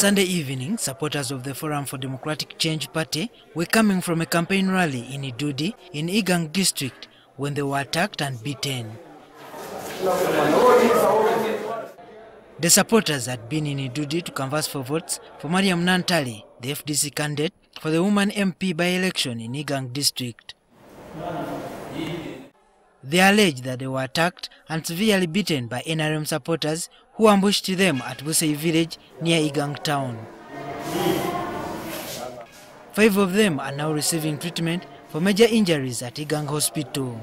Sunday evening, supporters of the Forum for Democratic Change Party were coming from a campaign rally in Idudi in Iganga district when they were attacked and beaten. The supporters had been in Idudi to canvass for votes for Mariam Nantale, the FDC candidate for the woman MP by-election in Iganga district. They alleged that they were attacked and severely beaten by NRM supporters who ambushed them at Busei village near Iganga town. Five of them are now receiving treatment for major injuries at Iganga hospital.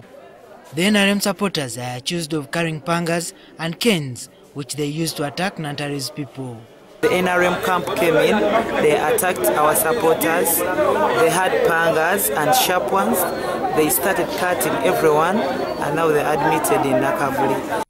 The NRM supporters are accused of carrying pangas and canes which they used to attack Nantale's people. The NRM camp came in, they attacked our supporters, they had pangas and sharp ones, they started cutting everyone and now they're admitted in Nakavuli.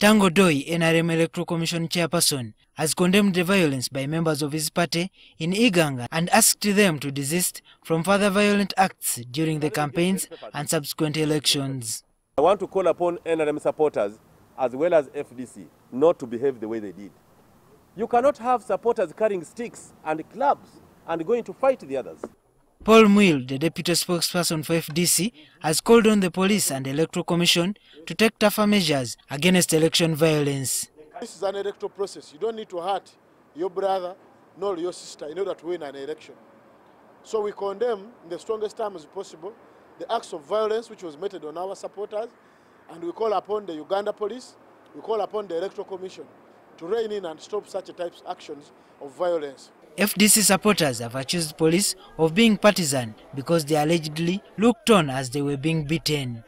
Tango Doi, NRM Electoral Commission chairperson, has condemned the violence by members of his party in Iganga and asked them to desist from further violent acts during the campaigns and subsequent elections. I want to call upon NRM supporters as well as FDC not to behave the way they did. You cannot have supporters carrying sticks and clubs and going to fight the others. Paul Mwiru, the deputy spokesperson for FDC, has called on the police and electoral commission to take tougher measures against election violence. This is an electoral process. You don't need to hurt your brother nor your sister in order to win an election. So we condemn in the strongest terms possible the acts of violence which was meted on our supporters and we call upon the Uganda police, we call upon the electoral commission to rein in and stop such types of actions of violence. FDC supporters have accused police of being partisan because they allegedly looked on as they were being beaten.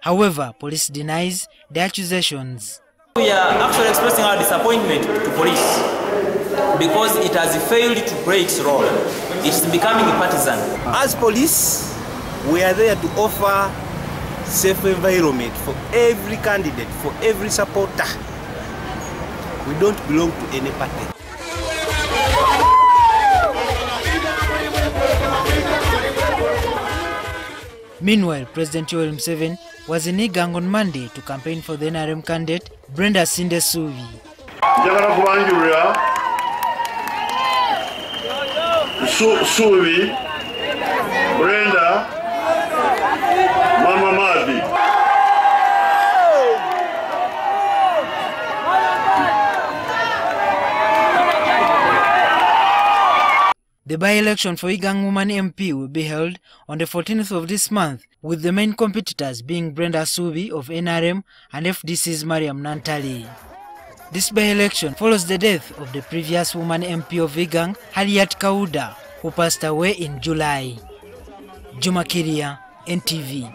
However, police denies the accusations. We are actually expressing our disappointment to police because it has failed to play its role. It's becoming a partisan. As police, we are there to offer safe environment for every candidate, for every supporter. We don't belong to any party. Meanwhile, President Yoweri Museveni was in Iganga on Monday to campaign for the NRM candidate Brenda Sinde Suvi. njagala kubanjulira Su- suubi brenda The by-election for Igang Woman MP will be held on the 14th of this month, with the main competitors being Brenda Subi of NRM and FDC's Mariam Nantali. This by-election follows the death of the previous woman MP of Igang, Harriet Kauda, who passed away in July. Juma Kiria, NTV.